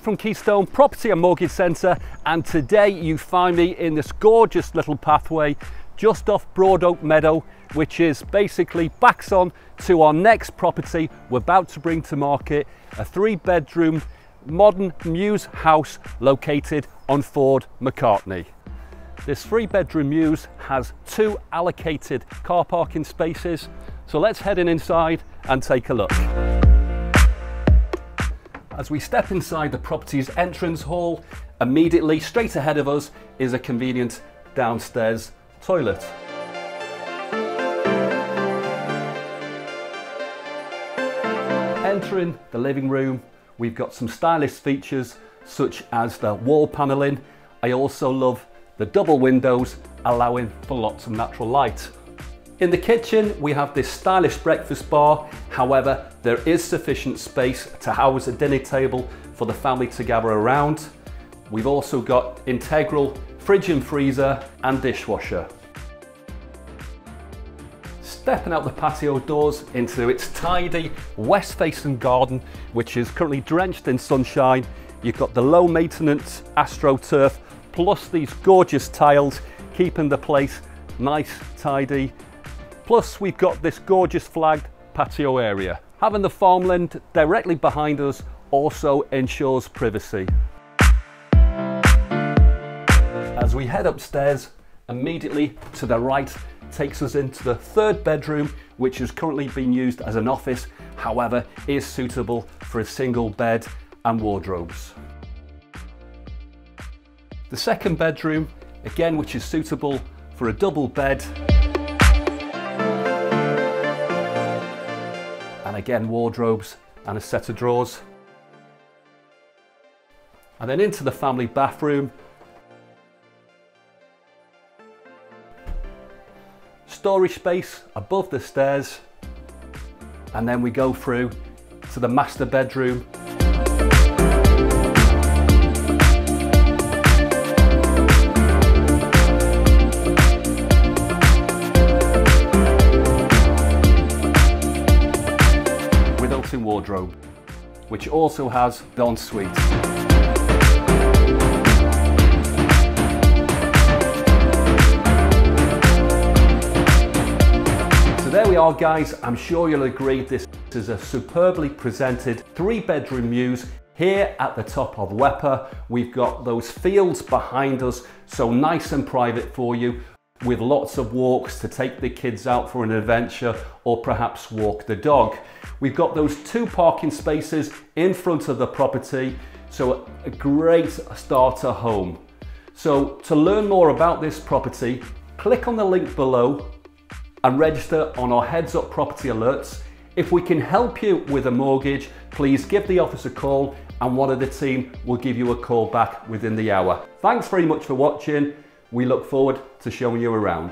from Keystone Property and Mortgage Centre and today you find me in this gorgeous little pathway just off Broad Oak Meadow which is basically backs on to our next property we're about to bring to market a three bedroom modern Mews house located on Ffordd McCartney. This three bedroom Mews has two allocated car parking spaces so let's head in inside and take a look. As we step inside the property's entrance hall, immediately straight ahead of us is a convenient downstairs toilet. Entering the living room, we've got some stylish features such as the wall panelling. I also love the double windows allowing for lots of natural light. In the kitchen, we have this stylish breakfast bar. However, there is sufficient space to house a dinner table for the family to gather around. We've also got integral fridge and freezer and dishwasher. Stepping out the patio doors into its tidy west-facing garden, which is currently drenched in sunshine. You've got the low maintenance AstroTurf, plus these gorgeous tiles, keeping the place nice, tidy, Plus we've got this gorgeous flagged patio area. Having the farmland directly behind us also ensures privacy. As we head upstairs, immediately to the right takes us into the third bedroom, which is currently being used as an office, however, is suitable for a single bed and wardrobes. The second bedroom, again, which is suitable for a double bed, and again wardrobes and a set of drawers. And then into the family bathroom. Storage space above the stairs. And then we go through to the master bedroom wardrobe, which also has the ensuite. So there we are guys, I'm sure you'll agree this is a superbly presented three bedroom Mews here at the top of Wepre. We've got those fields behind us, so nice and private for you with lots of walks to take the kids out for an adventure or perhaps walk the dog. We've got those two parking spaces in front of the property, so a great starter home. So to learn more about this property, click on the link below and register on our Heads Up Property Alerts. If we can help you with a mortgage, please give the office a call and one of the team will give you a call back within the hour. Thanks very much for watching we look forward to showing you around.